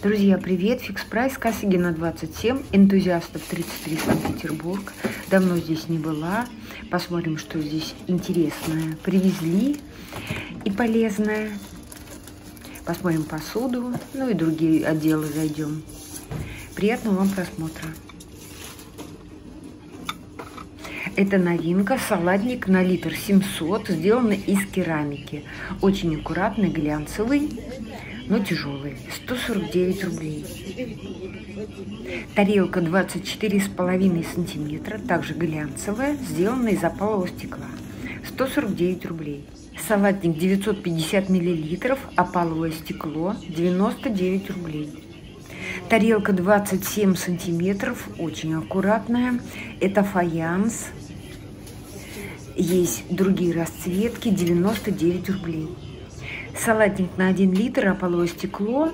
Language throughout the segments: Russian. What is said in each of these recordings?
Друзья, привет! Фикс прайс, Косыгина 27, энтузиастов 33, Санкт-Петербург. Давно здесь не была. Посмотрим, что здесь интересное привезли и полезное. Посмотрим посуду, ну и другие отделы зайдем. Приятного вам просмотра. Это новинка, салатник на литр 700, сделанный из керамики. Очень аккуратный, глянцевый но тяжелый. 149 рублей. Тарелка 24,5 сантиметра, также глянцевая, сделана из опалого стекла. 149 рублей. Салатник 950 миллилитров, опаловое стекло, 99 рублей. Тарелка 27 сантиметров, очень аккуратная. Это фаянс. Есть другие расцветки, 99 рублей. Салатник на 1 литр, опаловое стекло,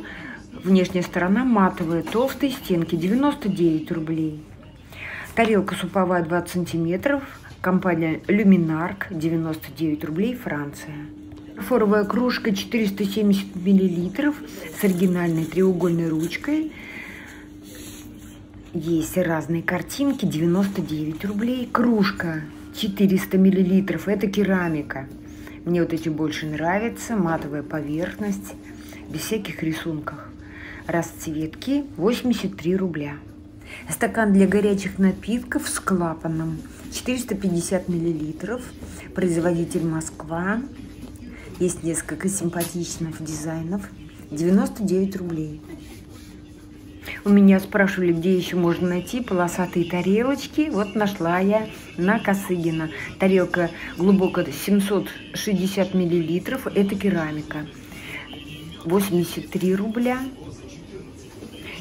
внешняя сторона матовая, толстые стенки, 99 рублей. Тарелка суповая 20 сантиметров, компания Люминарк, 99 рублей, Франция. Форовая кружка 470 миллилитров с оригинальной треугольной ручкой. Есть разные картинки, 99 рублей. Кружка 400 миллилитров, это керамика. Мне вот эти больше нравятся. Матовая поверхность, без всяких рисунков. Расцветки 83 рубля. Стакан для горячих напитков с клапаном 450 миллилитров. Производитель Москва. Есть несколько симпатичных дизайнов. 99 рублей. У меня спрашивали, где еще можно найти полосатые тарелочки. Вот нашла я на Косыгина. Тарелка глубоко 760 миллилитров. Это керамика. 83 рубля.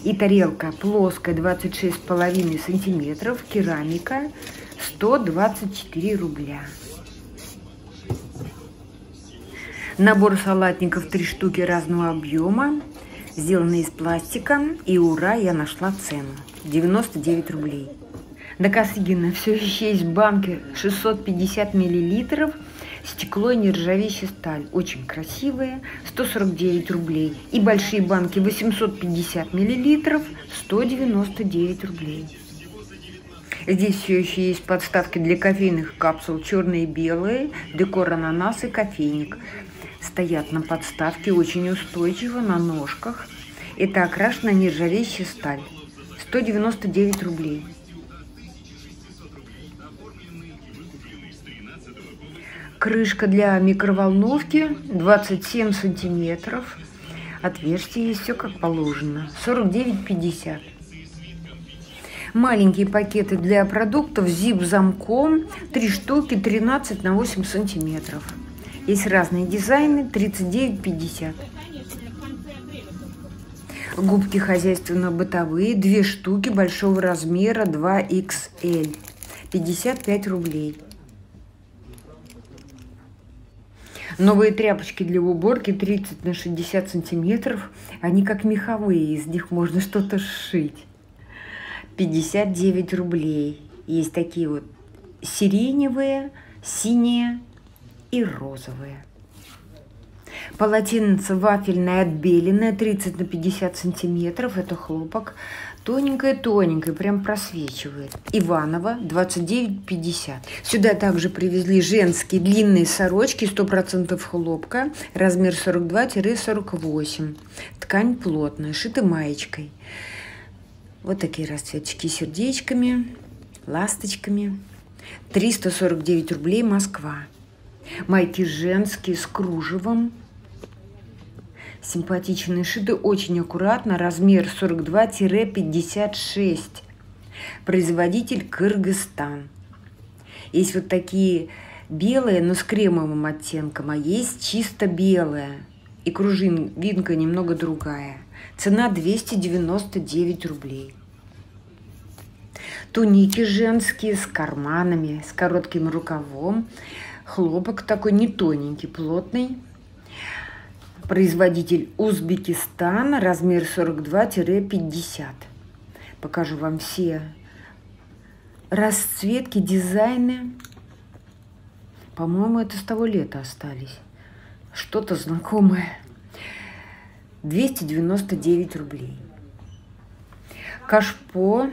И тарелка плоская 26,5 сантиметров. Керамика 124 рубля. Набор салатников 3 штуки разного объема сделаны из пластика. И ура, я нашла цену. 99 рублей. До Косыгина все еще есть банки 650 миллилитров. Стекло и нержавеющая сталь. Очень красивые. 149 рублей. И большие банки 850 миллилитров. 199 рублей. Здесь все еще есть подставки для кофейных капсул черные и белые, декор ананас и кофейник стоят на подставке очень устойчиво на ножках. Это окрашенная нержавеющая сталь. 199 рублей. Крышка для микроволновки 27 сантиметров. Отверстие есть все как положено. 49,50. Маленькие пакеты для продуктов zip замком. Три штуки 13 на 8 сантиметров. Есть разные дизайны, 39,50. Губки хозяйственно-бытовые, две штуки большого размера 2XL, 55 рублей. Новые тряпочки для уборки 30 на 60 сантиметров. Они как меховые, из них можно что-то сшить. 59 рублей. Есть такие вот сиреневые, синие, и розовые. Полотенце вафельное отбеленное, 30 на 50 сантиметров, это хлопок, тоненькое-тоненькое, прям просвечивает. Иваново 29,50. Сюда также привезли женские длинные сорочки, 100% хлопка, размер 42-48. Ткань плотная, шита маечкой. Вот такие расцветочки сердечками, ласточками. 349 рублей Москва. Майки женские с кружевом. Симпатичные шиты, очень аккуратно, размер 42-56. Производитель Кыргызстан. Есть вот такие белые, но с кремовым оттенком, а есть чисто белая. И кружинка немного другая. Цена 299 рублей. Туники женские с карманами, с коротким рукавом. Хлопок такой не тоненький, плотный. Производитель Узбекистан, размер 42-50. Покажу вам все расцветки, дизайны. По-моему, это с того лета остались. Что-то знакомое. 299 рублей. Кашпо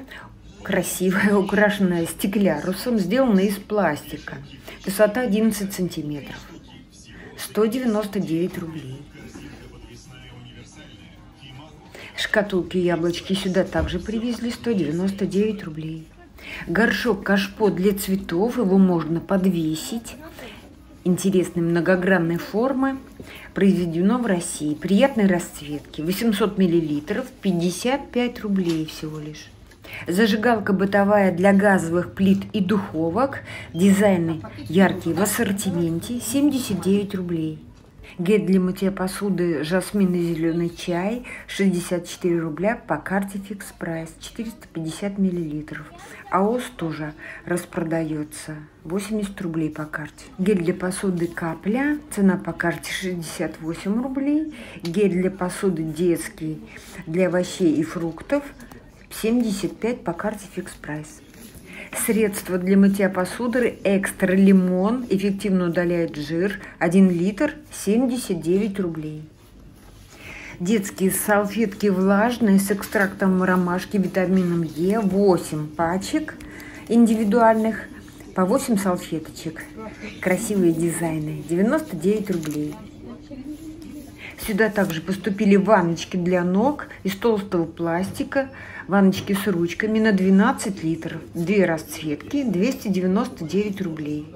красивая, украшенная стеклярусом, сделана из пластика. Высота 11 сантиметров. 199 рублей. Шкатулки яблочки сюда также привезли 199 рублей. Горшок кашпо для цветов, его можно подвесить. Интересной многогранной формы. Произведено в России. Приятной расцветки. 800 миллилитров, 55 рублей всего лишь. Зажигалка бытовая для газовых плит и духовок. Дизайны яркие в ассортименте. 79 рублей. Гель для мытья посуды «Жасминный зеленый чай» 64 рубля по карте Fix Price 450 миллилитров. АОС тоже распродается 80 рублей по карте. Гель для посуды «Капля» цена по карте 68 рублей. Гель для посуды детский для овощей и фруктов 75 по карте Fix Price. Средство для мытья посуды экстра лимон эффективно удаляет жир 1 литр 79 рублей. Детские салфетки влажные с экстрактом ромашки, витамином Е 8 пачек индивидуальных по 8 салфеточек. Красивые дизайны 99 рублей. Сюда также поступили ванночки для ног из толстого пластика, ванночки с ручками на 12 литров, две расцветки, 299 рублей.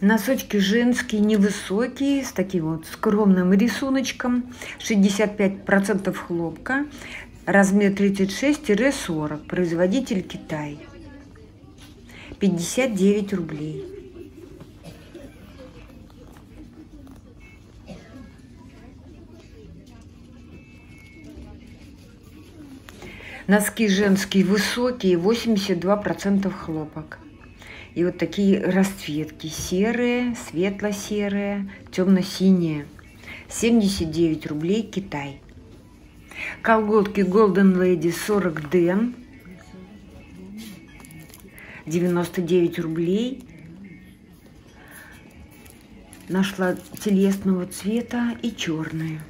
Носочки женские, невысокие, с таким вот скромным рисуночком, 65% хлопка, размер 36-40, производитель Китай, 59 рублей. Носки женские высокие, 82% хлопок. И вот такие расцветки. Серые, светло-серые, темно-синие. 79 рублей Китай. Колготки Golden Lady 40 Дэн. 99 рублей. Нашла телесного цвета и черные.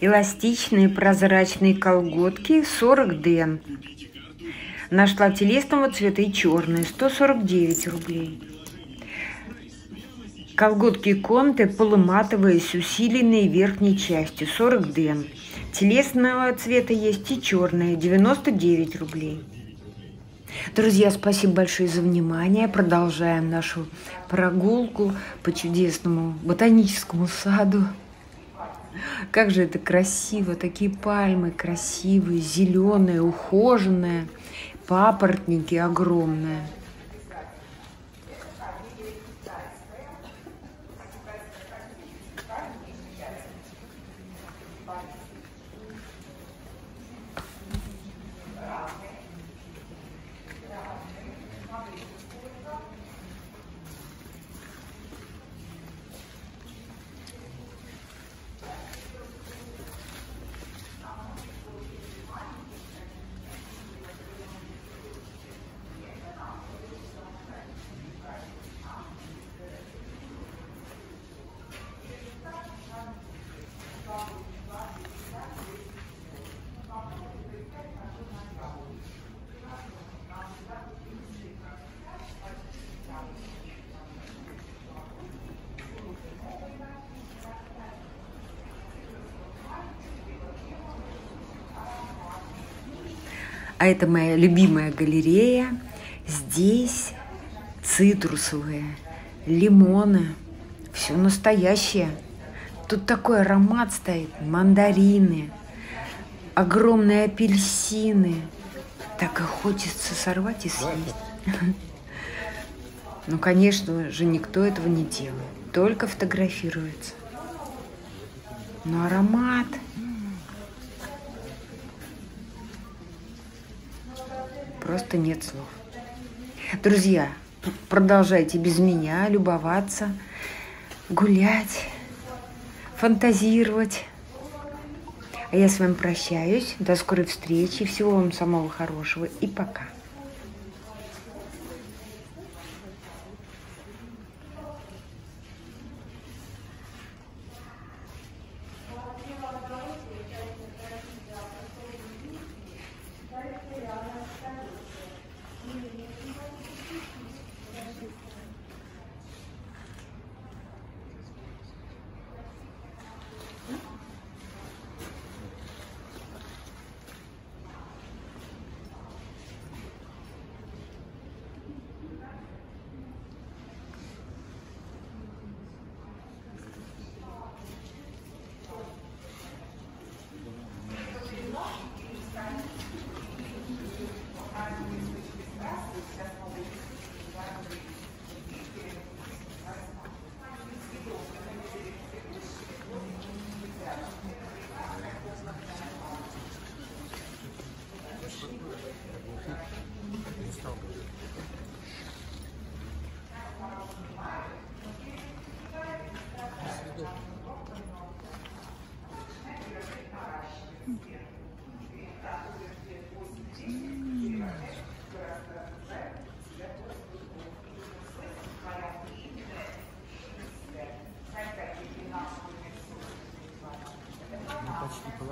Эластичные прозрачные колготки 40 ден. Нашла телесного цвета и черные 149 рублей. Колготки Конте полуматовые с усиленной верхней частью 40 ден. Телесного цвета есть и черные 99 рублей. Друзья, спасибо большое за внимание. Продолжаем нашу прогулку по чудесному ботаническому саду. Как же это красиво, такие пальмы красивые, зеленые, ухоженные, папоротники огромные. А это моя любимая галерея. Здесь цитрусовые, лимоны, все настоящее. Тут такой аромат стоит, мандарины, огромные апельсины. Так и хочется сорвать и съесть. Ну, конечно же, никто этого не делает, только фотографируется. Но аромат – Просто нет слов. Друзья, продолжайте без меня любоваться, гулять, фантазировать. А я с вами прощаюсь. До скорой встречи. Всего вам самого хорошего. И пока.